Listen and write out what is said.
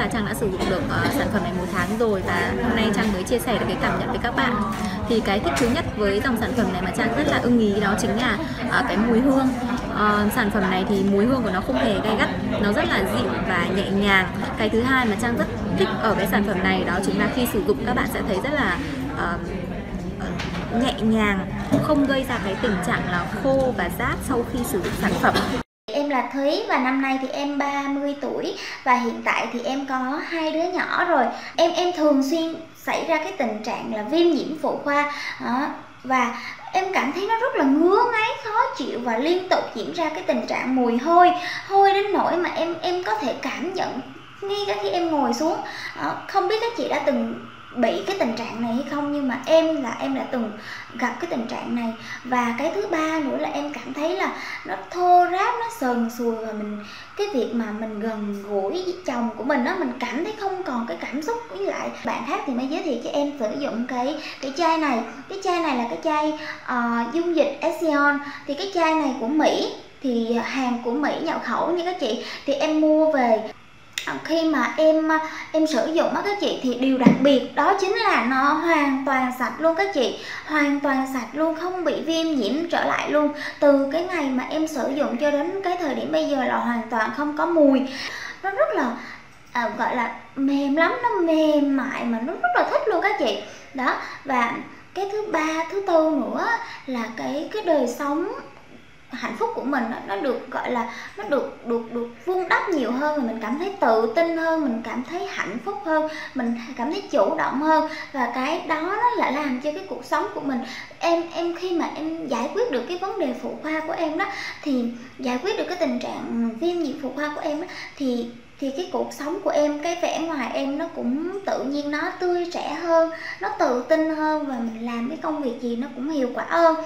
là Trang đã sử dụng được uh, sản phẩm này một tháng rồi và hôm nay Trang mới chia sẻ được cái cảm nhận với các bạn. Thì cái thích thứ nhất với dòng sản phẩm này mà Trang rất là ưng ý đó chính là uh, cái mùi hương. Uh, sản phẩm này thì mùi hương của nó không hề gay gắt nó rất là dịu và nhẹ nhàng. Cái thứ hai mà Trang rất thích ở cái sản phẩm này đó chính là khi sử dụng các bạn sẽ thấy rất là uh, nhẹ nhàng không gây ra cái tình trạng là khô và rát sau khi sử dụng sản phẩm. Em là Thúy và năm nay thì em 30 tuổi và hiện tại thì em có hai đứa nhỏ rồi. Em em thường xuyên xảy ra cái tình trạng là viêm nhiễm phụ khoa đó. và em cảm thấy nó rất là ngứa ngáy, khó chịu và liên tục diễn ra cái tình trạng mùi hôi hôi đến nỗi mà em em có thể cảm nhận ngay cả khi em ngồi xuống ờ, không biết các chị đã từng bị cái tình trạng này hay không? Nhưng mà em là em đã từng gặp cái tình trạng này. Và cái thứ ba nữa là em cảm thấy là nó thô ráp nó sần sùi và mình cái việc mà mình gần gũi với chồng của mình đó mình cảm thấy không còn cái cảm xúc với lại bạn khác thì mới giới thiệu cho em sử dụng cái cái chai này. Cái chai này là cái chai uh, dung dịch Esion thì cái chai này của Mỹ thì hàng của Mỹ nhập khẩu như các chị. Thì em mua về khi mà em à, em sử dụng á các chị thì điều đặc biệt đó chính là nó hoàn toàn sạch luôn các chị. Hoàn toàn sạch luôn không bị viêm nhiễm trở lại luôn. Từ cái ngày mà em sử dụng cho đến cái thời điểm bây giờ là hoàn toàn không có mùi. Nó rất là à, gọi là mềm lắm nó mềm mại mà nó rất là thích luôn các chị. Đó và cái thứ ba thứ tư nữa là cái cái đời sống hạnh phúc của mình nó được gọi là nó được được được vun nhiều hơn và mình cảm thấy tự tin hơn mình cảm thấy hạnh phúc hơn mình cảm thấy chủ động hơn. Và cái đó nó lại làm cho cái cuộc sống của mình em em khi mà em giải quyết được cái vấn đề phụ khoa của em đó thì giải quyết được cái tình trạng viêm nhiễm phụ khoa của em đó, thì thì cái cuộc sống của em cái vẻ ngoài em nó cũng tự nhiên nó tươi trẻ hơn nó tự tin hơn và mình làm cái công việc gì nó cũng hiệu quả hơn.